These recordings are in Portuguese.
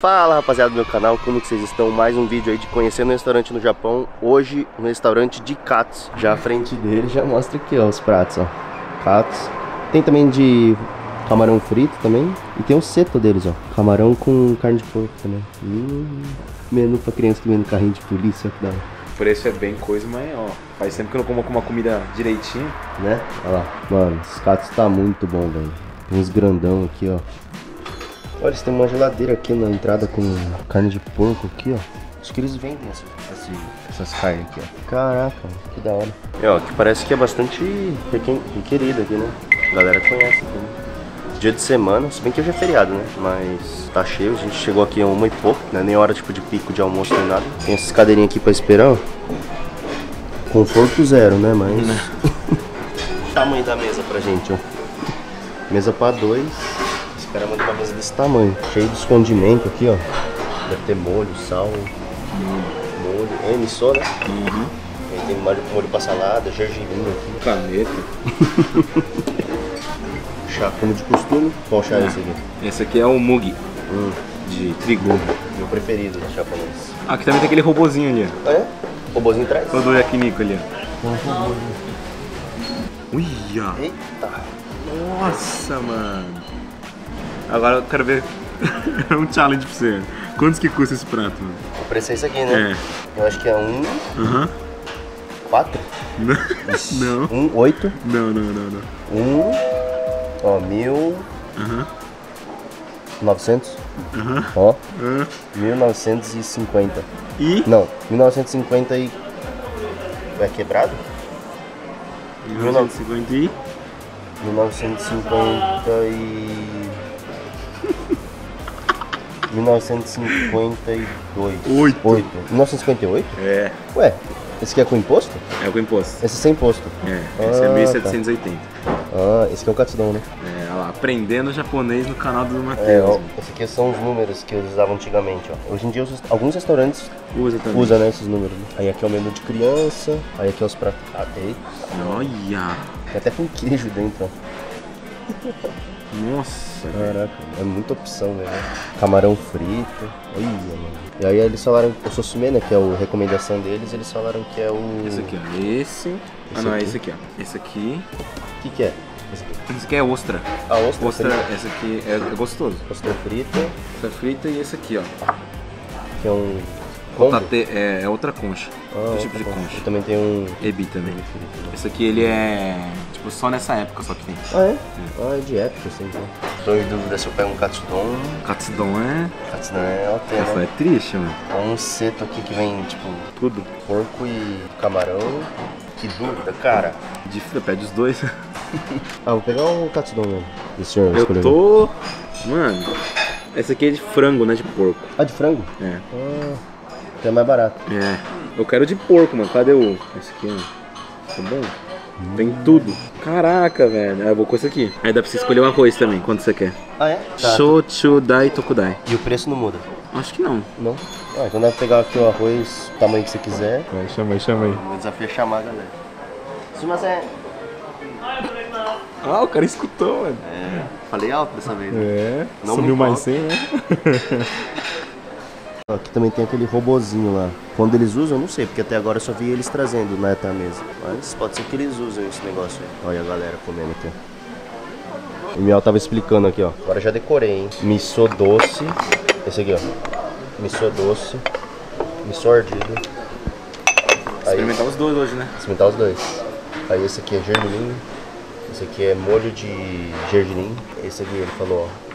Fala rapaziada do meu canal, como que vocês estão? Mais um vídeo aí de conhecendo um restaurante no Japão. Hoje um restaurante de katsu. Já à frente dele já mostra aqui ó os pratos ó. Katsu. Tem também de camarão frito também. E tem o seto deles ó. Camarão com carne de porco também. Hum, Menu pra criança que vem no carrinho de polícia que dá O preço é bem coisa, mas ó Faz tempo que eu não como uma comida direitinho. Né? Olha lá. Mano, esse katsu tá muito bom velho. Tem uns grandão aqui ó Olha, eles têm uma geladeira aqui na entrada com carne de porco aqui, ó. Acho que eles vendem essa, essa, essas carnes aqui, ó. Caraca, que da hora. E, ó, que parece que é bastante requerido aqui, né? A galera conhece aqui, né? Dia de semana, se bem que hoje é feriado, né? Mas tá cheio, a gente chegou aqui a uma e pouco, né? Nem hora tipo de pico de almoço nem nada. Tem essas cadeirinhas aqui pra esperar, ó. Conforto zero, né? Mas. Tamanho da mesa pra gente, ó. Mesa pra dois. Esse cara uma mesa desse tamanho. Cheio de condimentos aqui, ó. Deve ter molho, sal, molho. É, missô, né? Uhum. Aí tem molho, molho pra salada, gergelim aqui. Caneta Chá como de costume. Qual chá é esse aqui? Esse aqui é o Mugi Hum, De trigo meu preferido do japonês. Aqui também tem aquele robozinho ali Ah, é? Robozinho atrás? O do yakiniku ali ó Uia Eita. Nossa, mano Agora eu quero ver um challenge pra você. Quantos que custa esse prato, mano? O preço é esse aqui, né? Eu acho que é um, Aham. quatro, Não. Um, oito, Não, não, não, não. Um, ó, mil, Aham. novecentos, Aham. Ó, Aham. mil novecentos e cinquenta. E? Não, 1950 e... É quebrado? 1950 e 1950 e... 1952. Oito. Oito. 1958? É, Ué, esse aqui é com imposto? é o imposto Esse é sem imposto. É, esse é Ah, 1780 Ah, esse aqui é o katsudon, né? É, olha lá, aprendendo japonês no canal do É, Matheus. ó, esse aqui são os números que eles usavam antigamente, ó. Hoje em dia, os- alguns restaurantes Usa também. usam, né, esses números. né? Aí aqui é o menu de criança, aí aqui é os pratos... Ah, eita. Olha! Tem até com queijo dentro, ó. Nossa! Caraca, é muita opção, velho. Camarão frito. Olha, mano. E aí eles falaram, o Sosume, né, que é a recomendação deles, eles falaram que é o... Esse aqui, ó. Esse. ah, Esse não, é esse aqui, ó. Esse aqui. O que que é? Esse aqui. Esse aqui é ostra. A ostra, Ostra, frita. esse aqui é, é gostoso. Ostra frita, Ostra frita e esse aqui, ó. que é um... Otate, é, é outra concha. Ah, Outro tipo de concha. E também tem um... Ebi também. Esse aqui, ele é. Tipo, só nessa época só que tem. Ah, é? Ah, é de época, assim, então. Tô em dúvida se eu pego um katsudon. Katsudon é. Katsudon é OT, Essa né? é triste, mano. Um seto aqui que vem, tipo, Tudo. porco e camarão. Que dúvida, cara. De pede os dois. Ah, vou pegar o katsudon mesmo. O senhor Eu escolheu. tô. Mano. Esse aqui é de frango, né? De porco. Ah, de frango? É. Ah, que é mais barato. É. Eu quero de porco, mano. Cadê o. Esse aqui, ó. Tá bom? Tem tudo. Caraca, velho. Ah, eu vou com esse aqui. Aí dá pra você escolher o arroz também, quanto você quer. Ah, é? Tá. Shochudai Tokudai. E o preço não muda? Acho que não. Não? Ah, então dá pra pegar aqui o arroz, o tamanho que você quiser. Vai, chama aí, chama aí. O desafio é chamar a galera. Sumimasen. Ah, o cara escutou, mano. É, falei alto dessa vez. né? É. Não Sumiu mais. 100, né? Aqui também tem aquele robozinho lá. Quando eles usam, eu não sei, porque até agora eu só vi eles trazendo né, até a mesa. Mas pode ser que eles usem esse negócio aí. Olha a galera comendo aqui. O Miel tava explicando aqui, ó. Agora já decorei, hein? Miso doce. Esse aqui, ó. Miso doce. Miso ardido. Aí, Experimentar os dois hoje, né? experimentar os dois. Aí esse aqui é gergelim. Esse aqui é molho de gergelim. Esse aqui ele falou, ó.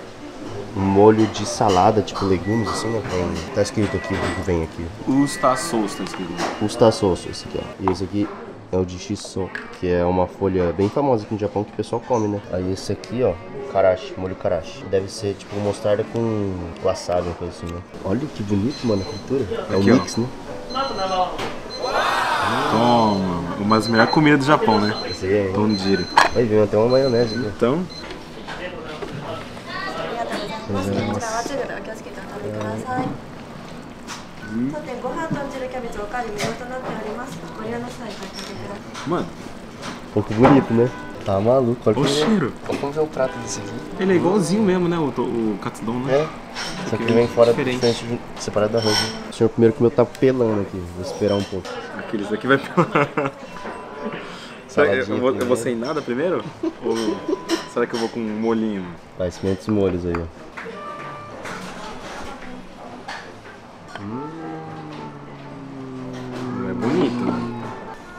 Molho de salada, tipo legumes, assim, né? Tem, tá escrito aqui o que vem aqui. Usta Souls tá escrito. Usta esse aqui, ó. E esse aqui é o de shiso, que é uma folha bem famosa aqui no Japão que o pessoal come, né? Aí esse aqui, ó, karashi, molho karashi. Deve ser tipo mostarda com wasabi, uma coisa assim, né? Olha que bonito, mano, a fritura. É o ó. mix, né? Toma, uma das melhores comidas do Japão, né? Esse aí é? Tonjiro. Aí vem até uma maionese aqui. Então, こちらはチルでお気をつけてお食べください。さて、ご飯豚汁キャベツおかわり無料となっております。ご利用の際ご確認ください。 mano, Pouco bonito, né? Tá maluco, olha Olha o como- cheiro. Olha como é o prato desse aqui. Ele é igualzinho mesmo, né? O, to- o katsudon, né? É. Só que ele vem fora Diferente. diferente, de- separado da arroz. né? O senhor primeiro comeu tá pelando aqui. Vou esperar um pouco. Aqueles daqui vai Será que eu Saladinha vou, eu vou primeiro. sem nada primeiro? Ou será que eu vou com um molhinho? Vai, experimenta os molhos aí, ó.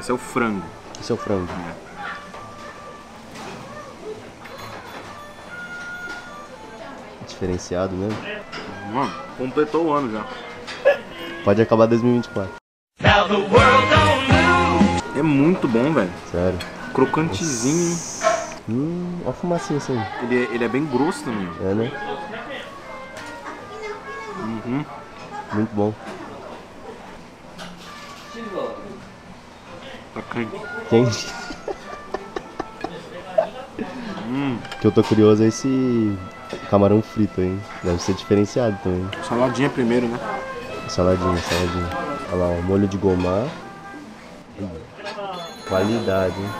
Esse é o frango. Esse é o frango. Diferenciado mesmo. Mano, completou o ano já. Pode acabar 2024. É muito bom, velho. Sério. Crocantezinho. Hum, ó a fumacinha assim. Ele, é- ele é bem grosso também. É, né? Uhum. Muito bom. Quente. Quente. Hum. O que eu tô curioso é esse camarão frito, hein? Deve ser diferenciado também. Saladinha primeiro, né? Saladinha, saladinha. Olha lá, ó, molho de gomar. Qualidade, hein?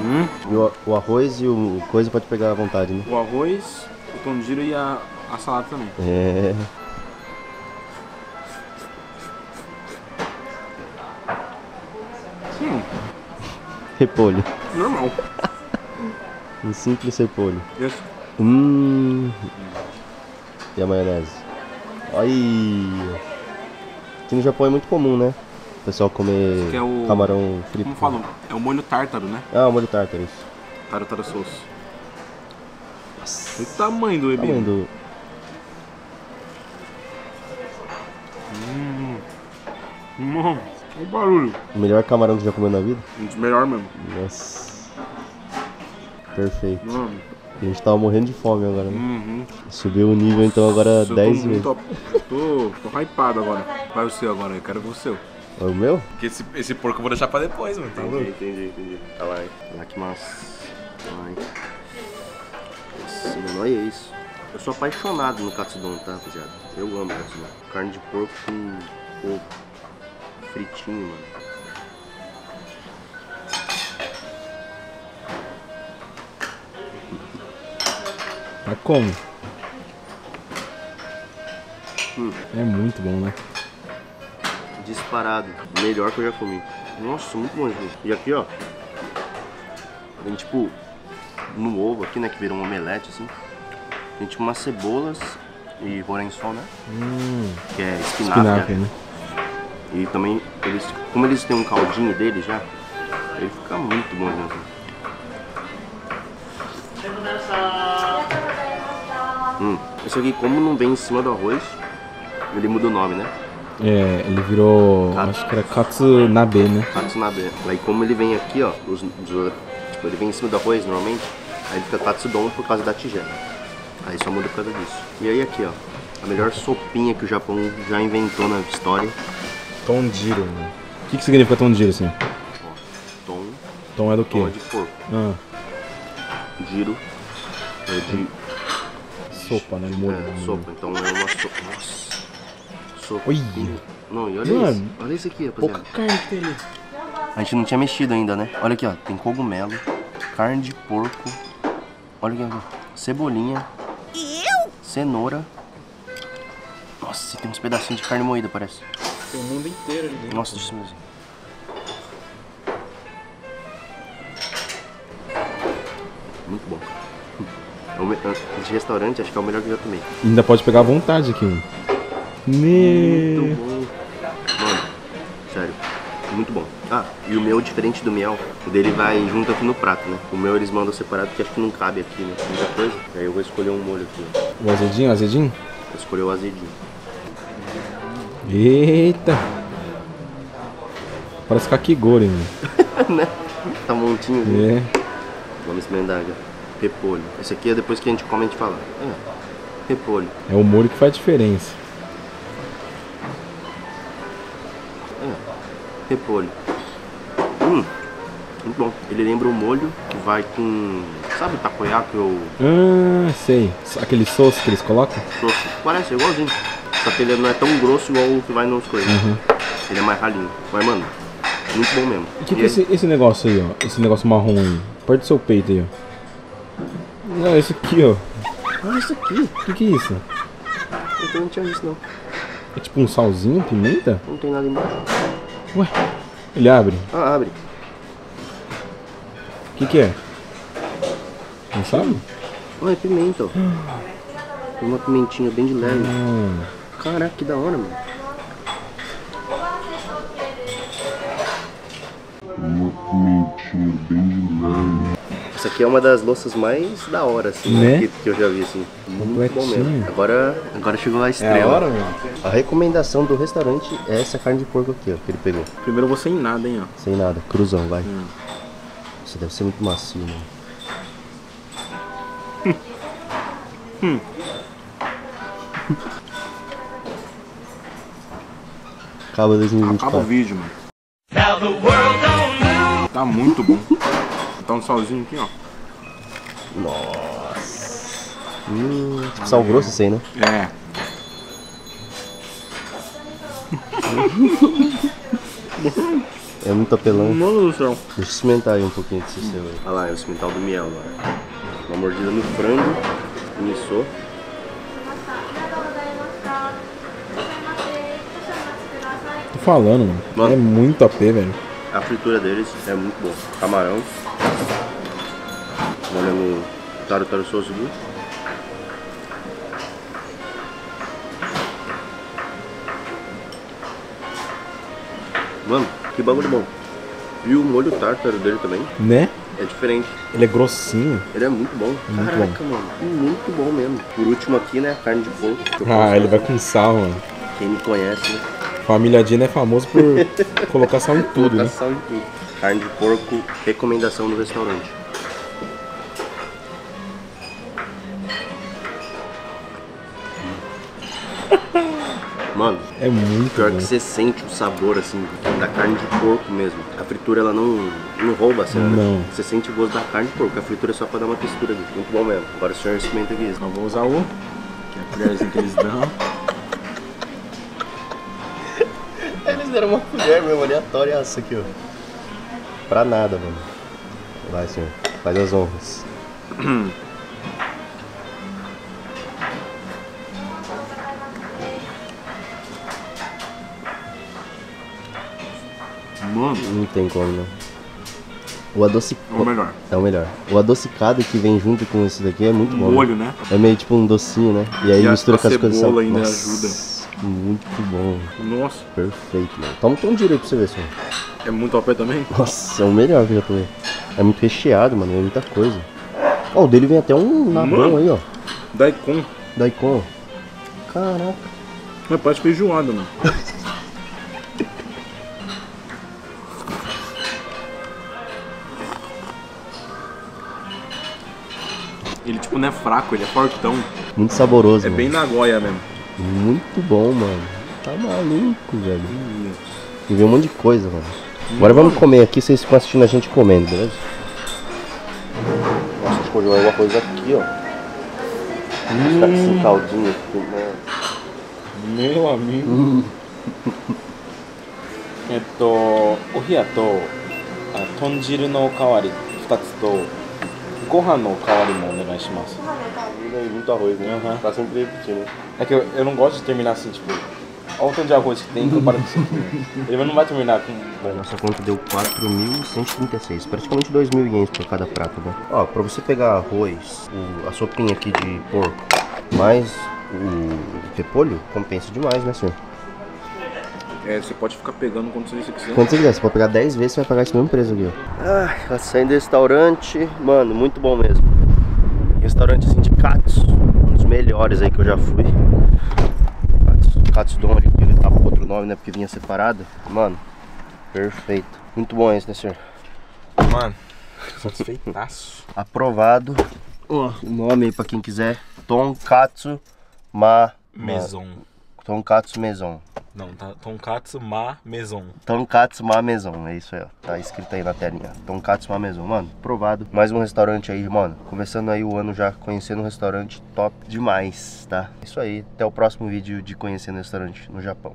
Uhum. E o, o arroz e o coisa pode pegar à vontade, né? O arroz, o giro e a, a salada também. É. Repolho. normal. Um simples repolho. Esse. Hum. E a maionese? Aí. Aqui no Japão é muito comum, né? O pessoal comer é o- camarão frito. Como falam? É o molho tártaro, né? Ah, o molho tártaro, isso. Tártaro sauce. Olha o tamanho do Tamanho ebi. do... Hum, o barulho. o melhor camarão que já comeu na vida? Um dos melhores mesmo. Nossa. Perfeito. Mano. A gente tava morrendo de fome agora, né? Uhum. Subiu o nível então agora Eu tô 10 vezes. muito- Tô, tô hypado agora. Vai o seu agora, eu quero ver o seu. É o meu? Porque esse, esse porco eu vou deixar pra depois, mano. Tá louco? entendi, entendi. Tá lá, hein? Olha que massa. Lá, hein? Nossa, mano, olha isso. Eu sou apaixonado no katsudon, tá, rapaziada? Eu amo katsudon. Carne de porco com ovo. Fritinho, mano. Tá como? Hum. É muito bom, né? Disparado. Melhor que eu já comi. Nossa, muito bom, gente. E aqui, ó. Tem tipo. No ovo aqui, né? Que virou um omelete, assim. Tem tipo umas cebolas e porém-sol, né? Hum, Que é espinafre. espinafre, né? E também, eles, como eles têm um caldinho deles já, ele fica muito bom mesmo. Hum, esse aqui, como não vem em cima do arroz, ele muda o nome, né? É, ele virou. Katsu. Acho que era Katsunabe, né? Katsunabe. Aí como ele vem aqui, ó, os, os- tipo, ele vem em cima do arroz normalmente, aí ele fica Katsudon por causa da tigela. Aí só muda por causa disso. E aí aqui, ó, a melhor sopinha que o Japão já inventou na história. Tonjiro, né? O que, que significa Tonjiro, assim? Tom, Tom é do quê? tom é de porco. Ah, Giro é de sopa, né? Molho. É, sopa, então é uma sopa. Nossa. Sopa. Oi. Não, e olha Mano. isso. Olha isso aqui, Pouca rapaziada. carne que tem ali. A gente não tinha mexido ainda, né? Olha aqui, ó. Tem cogumelo, carne de porco. Olha aqui, ó. Cebolinha. Cenoura. Nossa, tem uns pedacinhos de carne moída, parece. Tem o mundo inteiro ali dentro. Nossa, eu ver. Muito bom. É o me- De restaurante, acho que é o melhor que eu já tomei. Ainda pode pegar à vontade aqui. Muito bom. Mano, sério, muito bom. Ah, e o meu, diferente do miel, o dele vai junto aqui no prato, né? O meu eles mandam separado porque acho que não cabe aqui, né? Muita coisa. Aí eu vou escolher um molho aqui, ó. O azedinho, azedinho? Vou escolher o azedinho. Eita. Parece kakigori, né? Tá montinho. né? É. Vamos experimentar aqui. Repolho. Esse aqui é depois que a gente come, a gente fala. É, repolho. É o molho que faz diferença. É, repolho. Hum, muito bom. Ele lembra o molho que vai com. Sabe o takoyaki ou Ah, sei. Aquele sauce que eles colocam? soço? Parece igualzinho. Só que ele não é tão grosso igual o que vai nos coisas. Uhum. Ele é mais ralinho. Mas, mano, muito bom mesmo. E o que, E que é esse, esse negócio aí, ó? Esse negócio marrom aí? Parte do seu peito aí, ó. Não, esse aqui, ó. Ah, isso aqui. O que, que é isso? Eu não tinha visto, não. É tipo um salzinho, pimenta? Não tem nada embaixo. Ué, ele abre. Ah, abre. O que, que é? Não sabe? Ah, é pimenta, ó. Uma pimentinha bem de leve. Hum. Caraca, que da hora, mano. Essa aqui é uma das louças mais da hora, assim, Né? que, que eu já vi, assim. Muito bom mesmo. Agora, agora chegou a estrela. meu. A recomendação do restaurante é essa carne de porco aqui, ó, que ele pegou. Primeiro eu vou sem nada, hein, ó. Sem nada, cruzão, vai. Hum. Isso deve ser muito macio, mano. Acaba 2024. Acaba o vídeo, mano. Tá muito bom. Tá um salzinho aqui, ó. Nossa. Hum, tipo sal grosso esse aí, né? É. É muito apelão. Mano do céu. Deixa eu experimentar aí um pouquinho desse seu aí. Olha lá, é o experimental do miel lá. Uma mordida no frango, missô. Falando, mano. Mano. É muito AP, velho. A fritura deles é muito boa. Camarão. Olha no sauce ali. Mano, que bagulho bom. E o molho tártaro dele também Né? é diferente. Ele é grossinho. Ele é muito bom. Muito Caraca, mano. Muito bom mesmo. Por último aqui, né? Carne de porco. Ah, ele vai com sal, mano. Quem me conhece, né? Família Dina é famoso por colocar sal em tudo, né? Colocação de tudo. Carne de porco, recomendação do restaurante. Mano, É muito pior bom. que você sente o sabor assim da carne de porco mesmo. A fritura ela não, não rouba a cena. né? Não. Você sente o gosto da carne de porco. A fritura é só pra dar uma textura ali. Muito bom mesmo. Agora o senhor experimenta aqui. Eu vou usar o. Que é a colherzinha que eles dão. Deram uma colher mesmo, aleatória essa aqui, ó. Pra nada, mano. Vai, senhor. Faz as honras. Mano, Não tem como, não. O adocicado. é o melhor. É o melhor. O adocicado que vem junto com esse daqui é muito bom. O né? molho, né? É meio tipo um docinho, né? E aí E mistura a com as coisas. cebola ainda Nossa, Muito bom. Nossa, Perfeito, mano. Toma um tom direito pra você ver, senhor. é muito OP também? Nossa, é o melhor que eu já tomei. É muito recheado, mano. É muita coisa. Ó, o dele vem até um nabão aí, ó. Daikon. Daikon. Caraca. Mas parece feijoada, mano. Ele tipo não é fraco, ele é fortão. Muito saboroso, É mano. bem Nagoya mesmo. Muito bom, mano. Tá maluco, velho. E vem um monte de coisa, mano. Agora vamos comer aqui, vocês ficam assistindo a gente comendo, beleza? Nossa, deixa eu jogar alguma coisa aqui, ó. Tá com esse caldinho aqui, né? Meu amigo. えっと、お冷やとあ豚汁のおかわり2つと ご飯のおかわりもお願いします Muito arroz, né? Aham. Tá sempre repetindo. É que eu, eu não gosto de terminar assim, tipo Olha o tanto de arroz que tem comparado com isso aqui Ele não vai terminar com A nossa conta deu 4.136, praticamente 2 mil ienes por cada prato, né? Ó, pra você pegar arroz, o- a sopinha aqui de porco, mais o repolho, compensa demais, né, senhor? É, você pode ficar pegando quando você quiser Quando você quiser, você pode pegar 10 vezes, você vai pagar esse mesmo preço aqui, ó. Ah, açaí do restaurante, mano, muito bom mesmo. Restaurante assim de Katsu, um dos melhores aí que eu já fui. Katsu, Katsu Don ali, que ele tava com outro nome, né, porque vinha separado. Mano, perfeito. Muito bom esse, né, senhor? Mano, satisfeitaço Aprovado. O nome aí pra quem quiser, Tonkatsu Ma... Maison Tonkatsu Maison. Não, tá Tonkatsu Ma Maison Tonkatsu Ma Maison, é isso aí, ó. Tá escrito aí na telinha. Tonkatsu Ma Maison, mano, provado. Mais um restaurante aí, mano. Começando aí o ano já conhecendo um restaurante top demais, tá? Isso aí, até o próximo vídeo de conhecendo restaurante no Japão.